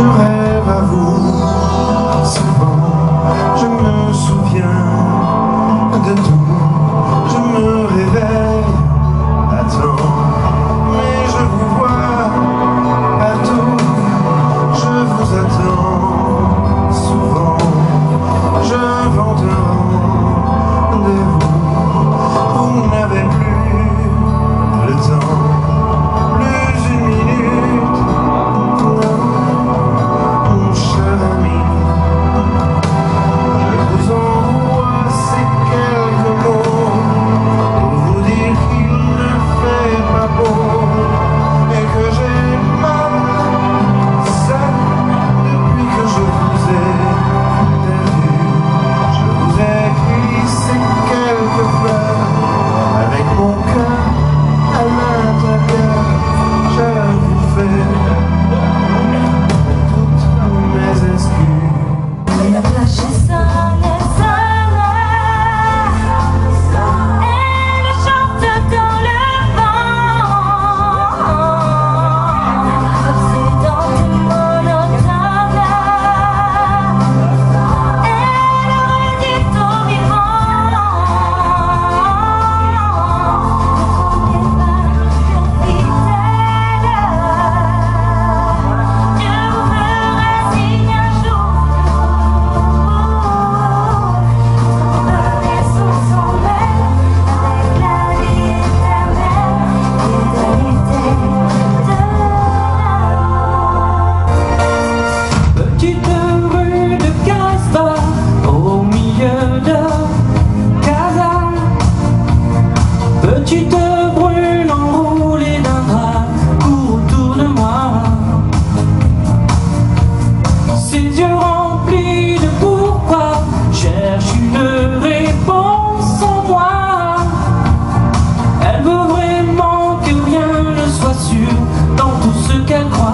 you have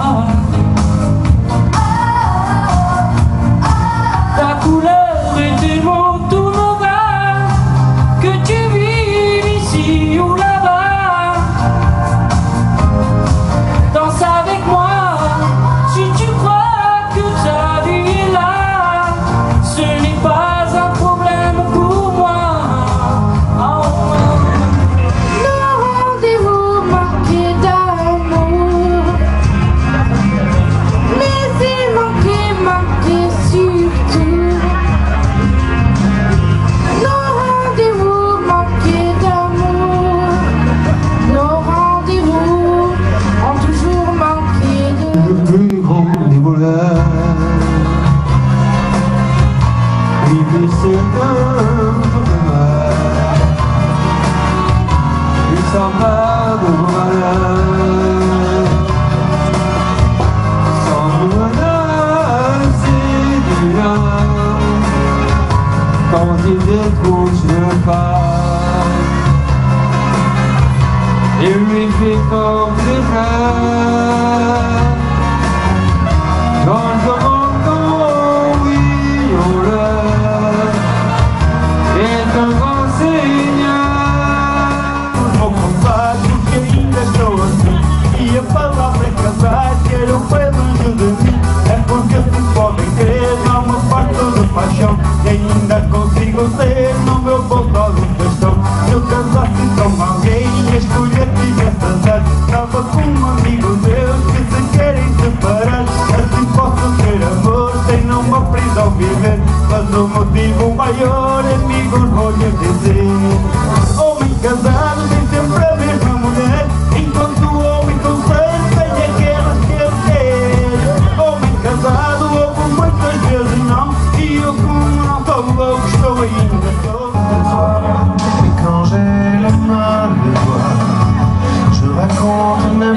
Oh. quand il découche le pas. Il lui fait comme des rêves. como alguém escolher tivesse andar Estava com um amigo meu que se querem separar Assim posso ter amor sem não me aprendi ao viver Mas o motivo maior, amigos, vou-lhe dizer Homem casado corner